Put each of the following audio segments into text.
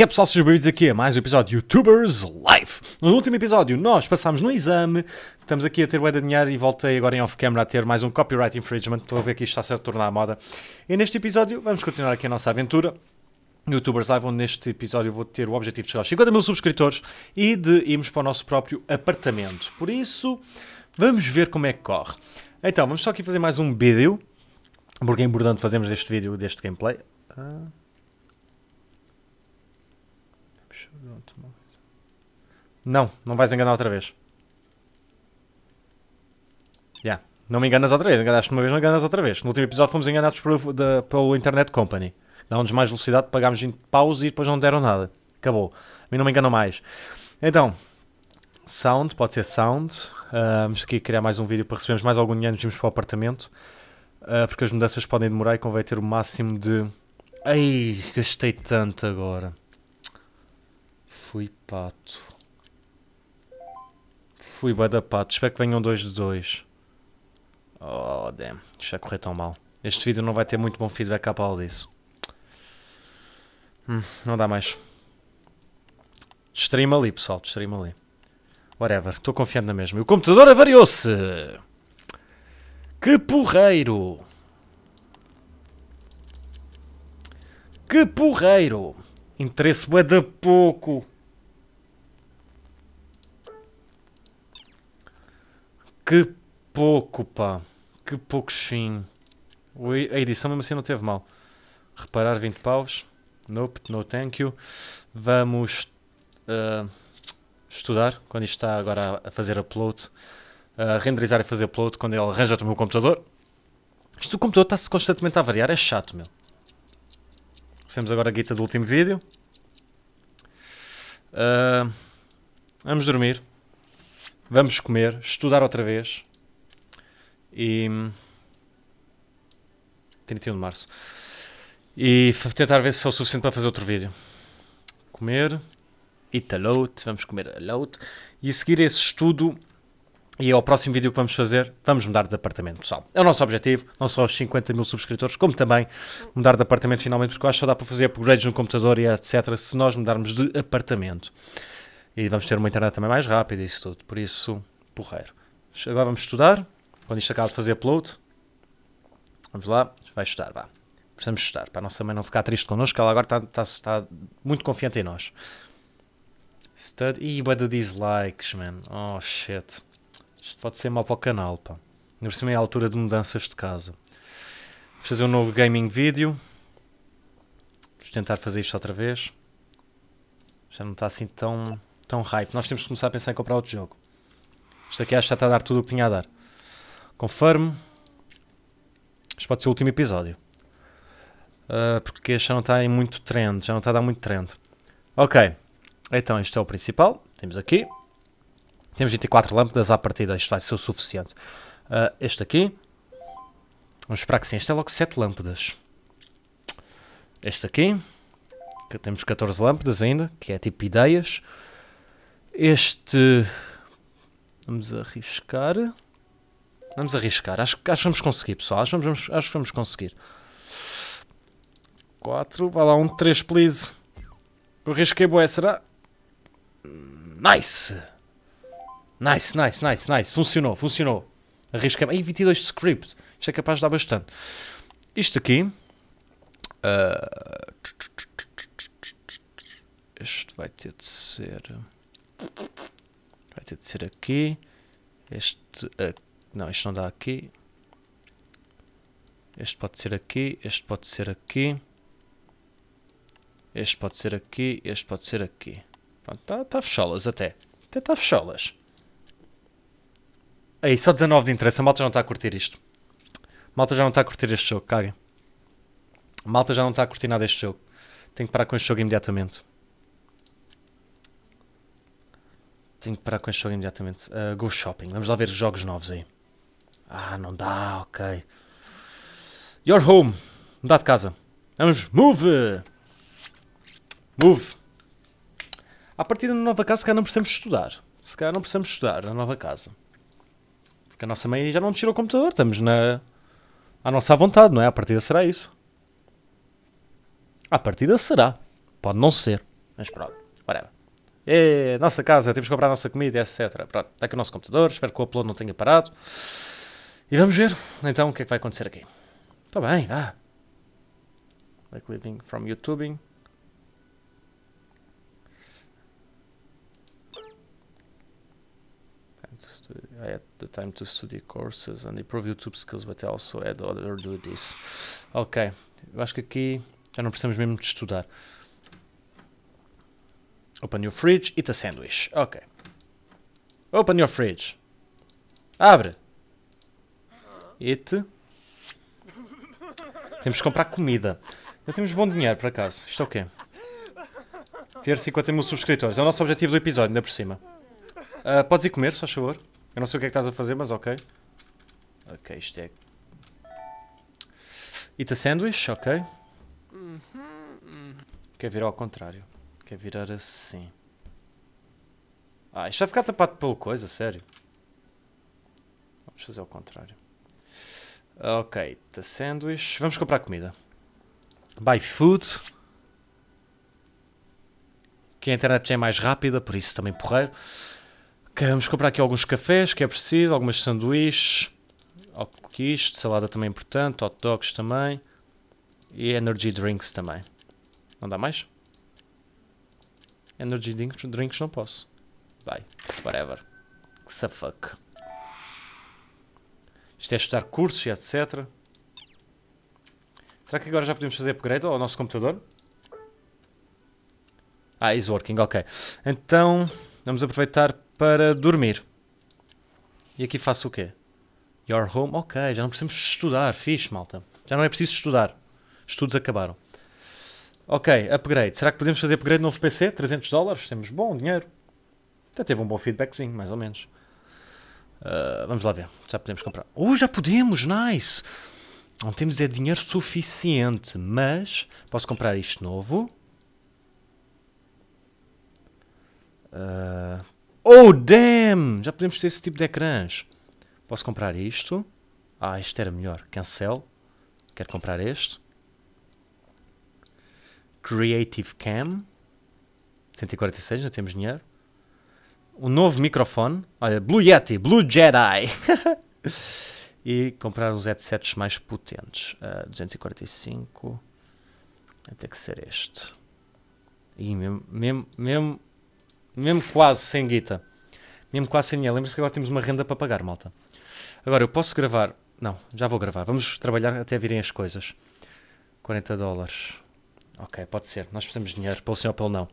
que é pessoal, sejam bem-vindos aqui a mais um episódio de YouTubers Life. No último episódio nós passámos no exame, estamos aqui a ter o de dinheiro e voltei agora em off-camera a ter mais um copyright infringement, estou a ver que isto está a tornar a moda. E neste episódio vamos continuar aqui a nossa aventura. YouTubers Live, onde neste episódio vou ter o objetivo de chegar aos 50 mil subscritores e de irmos para o nosso próprio apartamento. Por isso, vamos ver como é que corre. Então, vamos só aqui fazer mais um vídeo, porque é importante fazermos este vídeo, deste gameplay. Ah. Não, não vais enganar outra vez. Já. Yeah. Não me enganas outra vez. Enganaste uma vez, não enganas outra vez. No último episódio fomos enganados de, pelo Internet Company. Dá-nos mais velocidade, pagámos em pausa e depois não deram nada. Acabou. A mim não me enganam mais. Então, sound, pode ser sound. Uh, vamos aqui criar mais um vídeo para recebermos mais algum dinheiro antes de para o apartamento. Uh, porque as mudanças podem demorar e convém ter o máximo de... Ai, gastei tanto agora. Fui pato. Fui bué da pato. Espero que venham dois de dois. Oh, damn. Isto vai correr tão mal. Este vídeo não vai ter muito bom feedback à pala disso. Hum, não dá mais. Distraí-me ali, pessoal. Distraí-me ali. Whatever. Estou confiando na mesma. E o computador avariou-se. Que porreiro. Que porreiro. Interesse bué da pouco. Que pouco, pá. Que pouco sim. A edição mesmo assim não teve mal. Reparar 20 paus. Nope, no thank you. Vamos uh, estudar quando isto está agora a fazer upload. Uh, renderizar e fazer upload quando ele arranja o meu computador. Isto do computador está-se constantemente a variar. É chato, meu. Recebemos agora a guita do último vídeo. Uh, vamos dormir. Vamos comer, estudar outra vez. E. 31 de março. E tentar ver se é o suficiente para fazer outro vídeo. Comer. Eat a lot. Vamos comer a lot. E a seguir esse estudo. E é o próximo vídeo que vamos fazer. Vamos mudar de apartamento, pessoal. É o nosso objetivo. Não só os 50 mil subscritores, como também mudar de apartamento finalmente. Porque eu acho que só dá para fazer upgrades no computador e etc. Se nós mudarmos de apartamento. E vamos ter uma internet também mais rápida e isso tudo. Por isso, porreiro. Agora vamos estudar. Quando isto acaba de fazer upload. Vamos lá. Vai estudar, vá. Precisamos estudar. Para a nossa mãe não ficar triste connosco. Ela agora está, está, está muito confiante em nós. Stud. Ih, bué de dislikes, man. Oh, shit. Isto pode ser mal para o canal, pá. Ainda cima é a altura de mudanças de casa. Vamos fazer um novo gaming vídeo. Vamos tentar fazer isto outra vez. Já não está assim tão tão hype. Nós temos que começar a pensar em comprar outro jogo. Isto aqui acho que já está a dar tudo o que tinha a dar. Confirme. Isto pode ser o último episódio. Uh, porque este já não está em muito trend. Já não está a dar muito trend. Ok. Então isto é o principal. Temos aqui. Temos 24 lâmpadas à partida. Isto vai ser o suficiente. Uh, este aqui. Vamos esperar que sim. Este é logo 7 lâmpadas. Este aqui. Temos 14 lâmpadas ainda. Que é tipo ideias. Este. Vamos arriscar. Vamos arriscar. Acho, acho que vamos conseguir, pessoal. Acho, vamos, acho que vamos conseguir. 4. Vai lá, um 3, please. Eu arrisquei boé, será? Nice! Nice, nice, nice, nice. Funcionou, funcionou. Arrisquei. Aí, 22 de script. Isto é capaz de dar bastante. Isto aqui. Uh... Este vai ter de ser. Vai ter de ser aqui. Este. Não, isto não dá aqui. Este pode ser aqui. Este pode ser aqui. Este pode ser aqui. Este pode ser aqui. Pronto, está tá fecholas até. Até está fecholas. Aí, só 19 de interesse. A malta já não está a curtir isto. A malta já não está a curtir este jogo. Caguem. Malta já não está a curtir nada deste jogo. Tenho que parar com este jogo imediatamente. Tenho que parar com este jogo imediatamente. Uh, go shopping. Vamos lá ver os jogos novos aí. Ah, não dá, ok. Your home. Mudar de casa. Vamos, move! Move. A partir da nova casa, se calhar não precisamos estudar. Se calhar não precisamos estudar na nova casa. Porque a nossa mãe já não tirou o computador. Estamos na... à nossa vontade, não é? A partida será isso. A partida será. Pode não ser. Mas pronto, whatever. É, nossa casa, temos que comprar a nossa comida, etc. Pronto, está aqui o nosso computador, espero que o upload não tenha parado. E vamos ver, então, o que é que vai acontecer aqui. Está bem, vá. Like living from YouTubing. I had the time to study courses and improve YouTube skills, but I also had other do this. Ok, eu acho que aqui já não precisamos mesmo de estudar. Open your fridge, eat a sandwich. Ok. Open your fridge. Abre. Eat. Temos que comprar comida. Já temos bom dinheiro, por acaso. Isto é o quê? Ter 50 mil subscritores. É o nosso objetivo do episódio, ainda por cima. Uh, podes ir comer, só favor. Eu não sei o que é que estás a fazer, mas ok. Ok, isto é... Eat a sandwich, ok. Quer virar ao contrário. Quer virar assim. Ah, isto vai ficar tapado pela coisa, sério. Vamos fazer ao contrário. Ok, the sandwich. Vamos comprar comida. Buy food. Que a internet já é mais rápida, por isso também porreiro. Ok, vamos comprar aqui alguns cafés, que é preciso, algumas sanduíches. Isto, salada também é importante, hot dogs também. E energy drinks também. Não dá mais? Energy drinks, drinks não posso. Bye. Whatever. Que fuck. Isto é estudar cursos e etc. Será que agora já podemos fazer upgrade ao nosso computador? Ah, is working, ok. Então, vamos aproveitar para dormir. E aqui faço o quê? Your home, ok, já não precisamos estudar, fixe malta. Já não é preciso estudar. Estudos acabaram. Ok, upgrade. Será que podemos fazer upgrade no novo PC? 300 dólares? Temos bom dinheiro. Até teve um bom feedbackzinho, mais ou menos. Uh, vamos lá ver. Já podemos comprar. Oh, já podemos! Nice! Não temos é dinheiro suficiente, mas posso comprar isto novo. Uh, oh, damn! Já podemos ter esse tipo de ecrãs. Posso comprar isto. Ah, isto era melhor. Cancel. Quero comprar este. Creative Cam. 146, já temos dinheiro. Um novo microfone. Olha, Blue Yeti, Blue Jedi. e comprar uns headsets mais potentes. Uh, 245. Vai ter que ser este. E mesmo, mesmo, mesmo, mesmo quase sem guita. Mesmo quase sem dinheiro. Lembra-se que agora temos uma renda para pagar, malta. Agora, eu posso gravar... Não, já vou gravar. Vamos trabalhar até virem as coisas. 40 dólares. Ok, pode ser. Nós precisamos de dinheiro, pelo sim ou pelo não.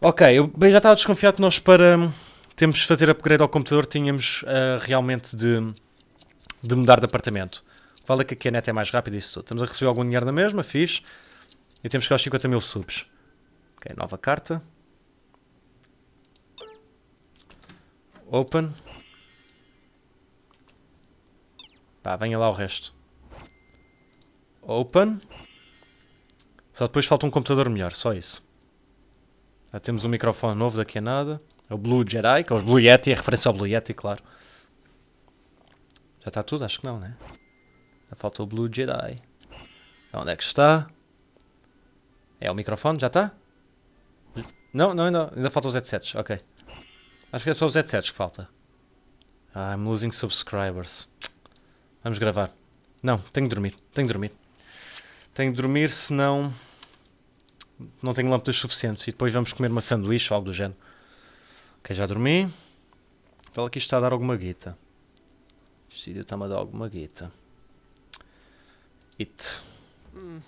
Ok, eu bem, já estava desconfiado que nós para hum, temos de fazer upgrade ao computador tínhamos uh, realmente de, de mudar de apartamento. Vale que aqui a net é mais rápida isso tudo. Estamos a receber algum dinheiro na mesma, fixe. E temos que aos 50 mil subs. Ok, nova carta. Open. Pá, venha lá o resto. Open. Só depois falta um computador melhor, só isso. Já temos um microfone novo daqui a nada. É o Blue Jedi, que é o Blue Yeti, a referência ao Blue Yeti, claro. Já está tudo? Acho que não, né? Já falta o Blue Jedi. Onde é que está? É o microfone? Já está? Não, não, ainda, ainda falta os headsets, ok. Acho que é só os headsets que falta. Ah, I'm losing subscribers. Vamos gravar. Não, tenho de dormir, tenho de dormir. Tenho de dormir, senão não tenho lâmpadas suficientes. E depois vamos comer uma sanduíche ou algo do género. Ok, já dormi. Fala que isto está a dar alguma guita. Este vídeo está-me a dar alguma guita. It. Uh,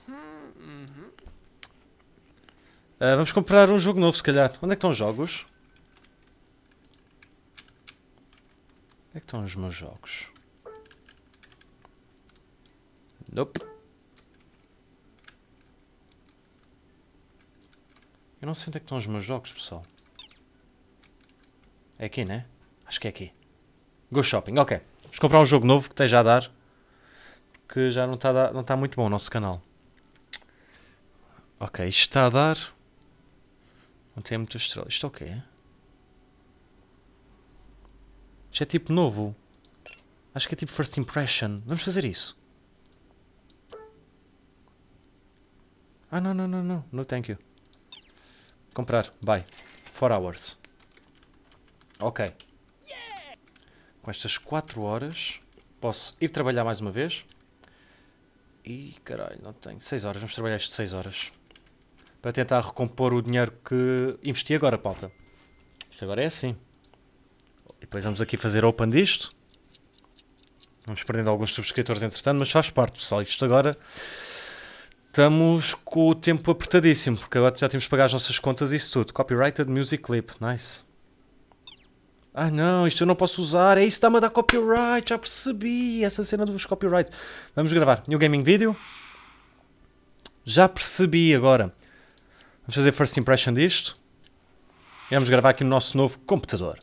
vamos comprar um jogo novo, se calhar. Onde é que estão os jogos? Onde é que estão os meus jogos? Nope. Eu não sei onde é que estão os meus jogos, pessoal. É aqui, né? Acho que é aqui. Go Shopping, ok. Vamos comprar um jogo novo que esteja a dar. Que já não está dar, não está muito bom o nosso canal. Ok, isto está a dar. Não tem muitas estrelas. Isto é o quê? Isto é tipo novo. Acho que é tipo First Impression. Vamos fazer isso. Ah, não, não, não, não. No thank you. Comprar. Buy. 4 hours. Ok. Com estas 4 horas posso ir trabalhar mais uma vez. E caralho, não tenho. 6 horas. Vamos trabalhar isto 6 horas. Para tentar recompor o dinheiro que investi agora, pauta. Isto agora é assim. E depois vamos aqui fazer open disto. Vamos perdendo alguns subscritores entretanto, mas faz parte, pessoal. Isto agora estamos com o tempo apertadíssimo, porque agora já temos que pagar as nossas contas e isso tudo. Copyrighted Music Clip, nice. Ah não, isto eu não posso usar, é isso está-me a dar copyright, já percebi, essa cena dos copyright. Vamos gravar, New Gaming Video. Já percebi agora. Vamos fazer first impression disto. E vamos gravar aqui no nosso novo computador.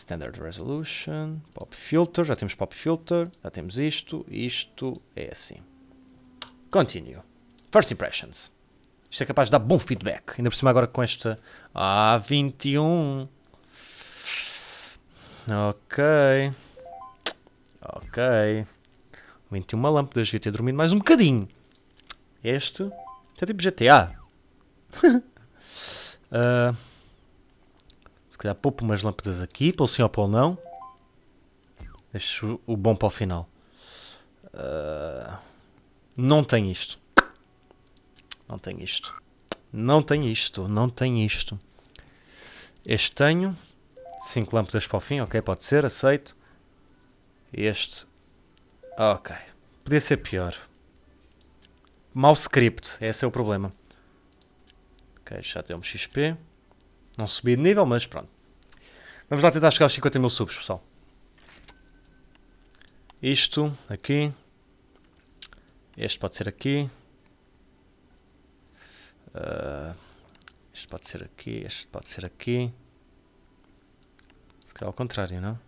Standard Resolution, Pop Filter, já temos Pop Filter, já temos isto, isto é assim. Continue. First Impressions. Isto é capaz de dar bom feedback, ainda por cima agora com esta A21. Ok. Ok. 21 lâmpadas, devia ter dormido mais um bocadinho. Este, é tipo GTA. uh, calhar poupo umas lâmpadas aqui, pelo sim ou pelo não. Deixo o bom para o final. Uh, não tem isto. Não tem isto. Não tem isto. Não tem isto. Este tenho. 5 lâmpadas para o fim. Ok, pode ser. Aceito. Este. Ok. Podia ser pior. Mau script. Esse é o problema. Ok, já temos XP. Não subi de nível, mas pronto. Vamos lá tentar chegar aos 50 mil subs, pessoal. Isto aqui. Este pode ser aqui. Uh, este pode ser aqui. Este pode ser aqui. Se calhar ao contrário, não?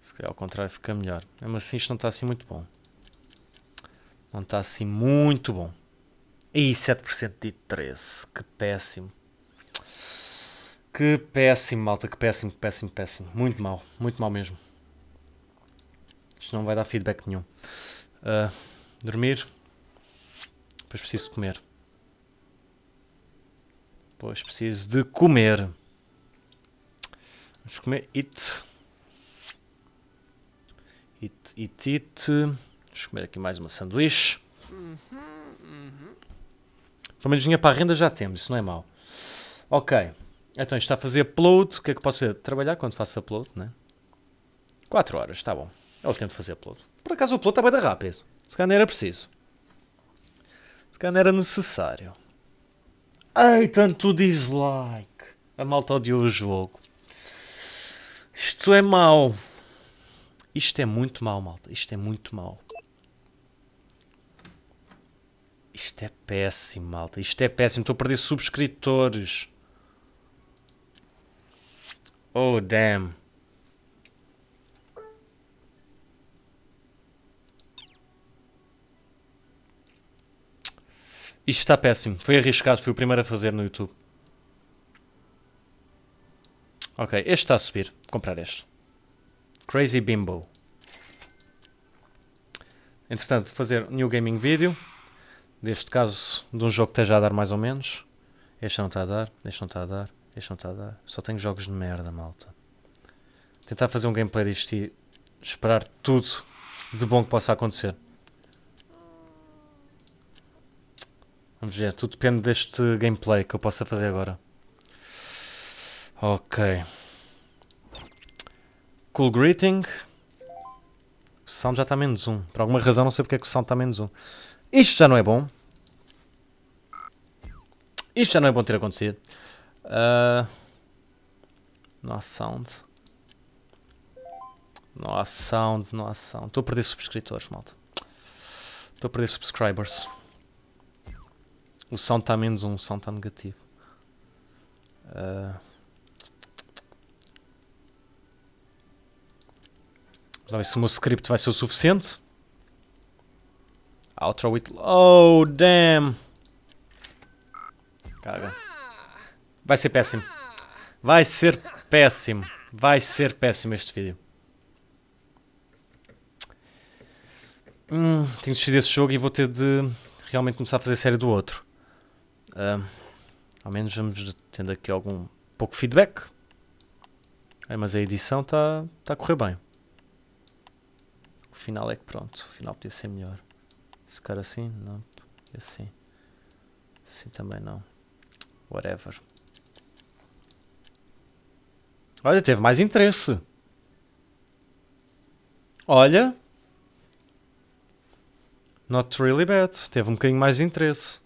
Se calhar ao contrário fica melhor. Mesmo assim isto não está assim muito bom. Não está assim muito bom. E 7% de 13. Que péssimo. Que péssimo, malta, que péssimo, péssimo, péssimo. Muito mal, muito mal mesmo. Isto não vai dar feedback nenhum. Uh, dormir. Depois preciso comer. Depois preciso de comer. Vamos comer it. It, it, it. Vamos comer aqui mais uma sanduíche. Uhum, uhum. Pelo menos dinheiro para a renda já temos, isso não é mau. Ok. Então está a fazer upload. O que é que posso fazer? Trabalhar quando faço upload, né? 4 horas, está bom. É o tempo de fazer upload. Por acaso o upload está bem rápido. Se calhar não era preciso. Se calhar não era necessário. Ai, tanto dislike. A malta odiou o jogo. Isto é mau. Isto é muito mau, malta. Isto é muito mau. Isto é péssimo, malta. Isto é péssimo. Estou a perder subscritores. Oh, damn. Isto está péssimo. Foi arriscado. Fui o primeiro a fazer no YouTube. Ok, este está a subir. Vou comprar este. Crazy Bimbo. Entretanto, fazer New Gaming Video. Deste caso, de um jogo que esteja a dar mais ou menos. Este não está a dar. Este não está a dar. Está a dar. Só tenho jogos de merda, malta. Tentar fazer um gameplay disto e esperar tudo de bom que possa acontecer. Vamos ver, tudo depende deste gameplay que eu possa fazer agora. Ok. Cool Greeting. O sound já está menos um. Por alguma razão não sei porque é que o sound está menos um. Isto já não é bom. Isto já não é bom ter acontecido. Uh, não há sound. Não há sound, não há sound. Estou a perder subscritores, malta. Estou a perder subscribers. O sound está menos um, o sound está negativo. Uh, vamos ver se o meu script vai ser o suficiente. Outro with... Oh, damn! Caga. Vai ser péssimo. Vai ser péssimo. Vai ser péssimo este vídeo. Hum, tenho de desistir desse jogo e vou ter de realmente começar a fazer série do outro. Uh, ao menos vamos tendo aqui algum pouco feedback. É, mas a edição está tá a correr bem. O final é que pronto, o final podia ser melhor. Se cara assim, não. Assim. Assim também não. Whatever. Olha, teve mais interesse. Olha. Not really bad. Teve um bocadinho mais interesse.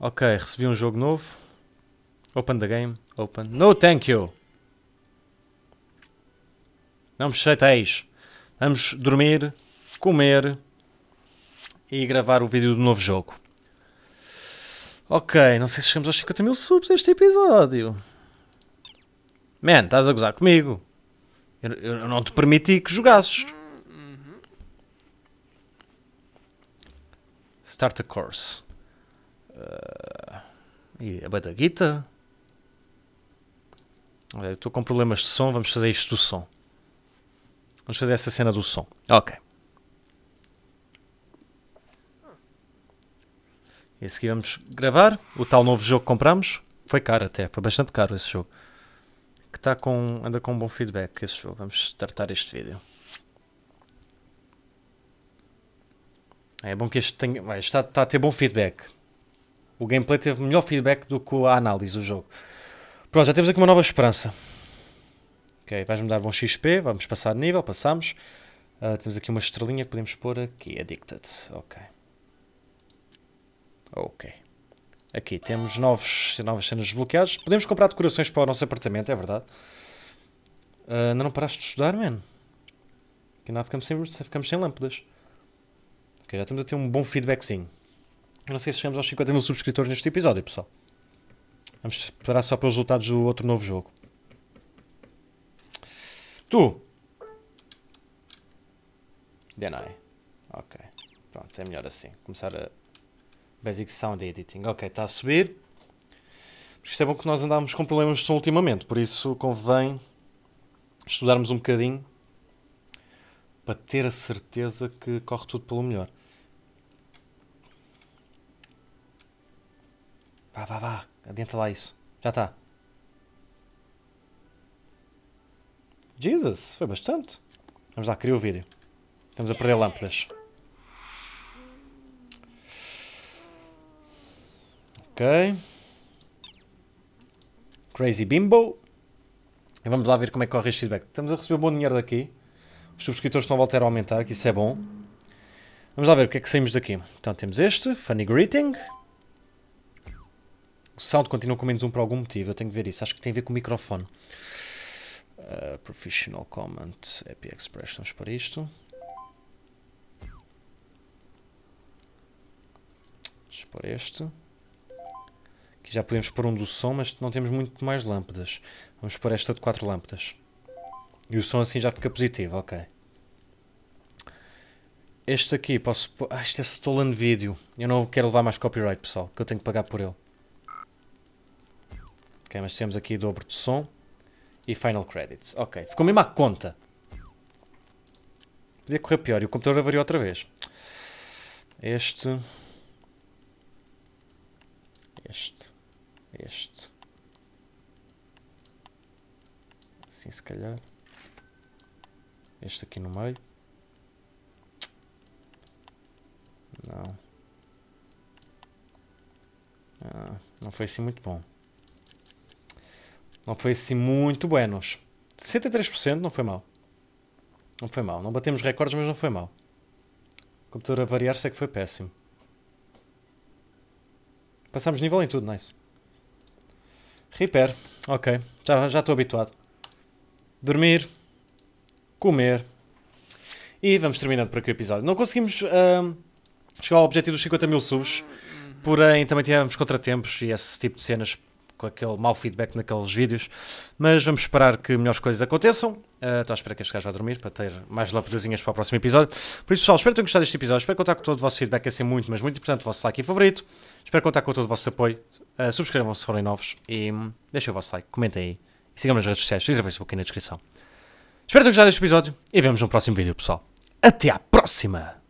Ok, recebi um jogo novo. Open the game. Open. No, thank you. Não me chateis. Vamos dormir, comer e gravar o vídeo do novo jogo. Ok, não sei se chegamos aos 50 mil subs este episódio. Man, estás a gozar comigo. Eu, eu não te permiti que jogasses. Start a course. Uh, e a badaguita. Estou com problemas de som, vamos fazer isto do som. Vamos fazer essa cena do som. Ok. E a vamos gravar o tal novo jogo que compramos. Foi caro até, foi bastante caro esse jogo. Está com, anda com um bom feedback esse jogo. Vamos startar este vídeo. É bom que este tenha, está, está a ter bom feedback. O gameplay teve melhor feedback do que a análise do jogo. Pronto, já temos aqui uma nova esperança. Ok, vais-me dar bom XP, vamos passar de nível, passamos. Uh, temos aqui uma estrelinha que podemos pôr aqui, Addicted. Ok. Ok. Aqui temos novos, novas cenas desbloqueadas. Podemos comprar decorações para o nosso apartamento, é verdade. Uh, ainda não paraste de estudar, man? Aqui nada ficamos sem, ficamos sem lâmpadas. Ok, já estamos a ter um bom feedbackzinho. Eu não sei se chegamos aos 50 mil subscritores neste episódio, pessoal. Vamos esperar só pelos resultados do outro novo jogo. Tu! Deny. Ok. Pronto, é melhor assim. Começar a... Basic Sound Editing. Ok, está a subir. Isto é que nós andámos com problemas de som ultimamente, por isso convém estudarmos um bocadinho para ter a certeza que corre tudo pelo melhor. Vá, vá, vá. Adentra lá isso. Já está. Jesus, foi bastante. Vamos lá, cria o vídeo. Estamos a perder lâmpadas. Ok. Crazy Bimbo. E vamos lá ver como é que corre este feedback. Estamos a receber bom dinheiro daqui. Os subscritores estão a voltar a aumentar, que isso é bom. Vamos lá ver o que é que saímos daqui. Então temos este, Funny Greeting. O sound continua com menos um por algum motivo, eu tenho que ver isso. Acho que tem a ver com o microfone. Uh, professional Comment, Happy Expression. Vamos para isto. Vamos para este. Aqui já podemos pôr um do som, mas não temos muito mais lâmpadas. Vamos pôr esta de 4 lâmpadas. E o som assim já fica positivo, ok. Este aqui, posso pôr... Ah, este é stolen video. Eu não quero levar mais copyright, pessoal, que eu tenho que pagar por ele. Ok, mas temos aqui dobro de som. E final credits. Ok, ficou mesmo à conta. Podia correr pior e o computador avariou outra vez. Este. Este. Este. Assim se calhar. Este aqui no meio. Não. Ah, não foi assim muito bom. Não foi assim muito buenos. 63% não foi mal. Não foi mal. Não batemos recordes, mas não foi mal. O computador a variar sei que foi péssimo. Passámos nível em tudo, nice. Repair. Ok. Já, já estou habituado. Dormir. Comer. E vamos terminando por aqui o episódio. Não conseguimos uh, chegar ao objetivo dos 50 mil subs. Porém, também tivemos contratempos e esse tipo de cenas com aquele mau feedback naqueles vídeos. Mas vamos esperar que melhores coisas aconteçam. Uh, estou à espera que este gajo vá dormir para ter mais lâmpadazinhas para o próximo episódio. Por isso, pessoal, espero que tenham gostado deste episódio. Espero contar com todo o vosso feedback, é ser muito, mas muito importante o vosso like e favorito. Espero contar com todo o vosso apoio. Uh, Subscrevam se forem novos e deixem o vosso like, comentem aí. E sigam nas redes sociais, Twitter, Facebook aqui na descrição. Espero que tenham gostado deste episódio e vemos no próximo vídeo, pessoal. Até à próxima!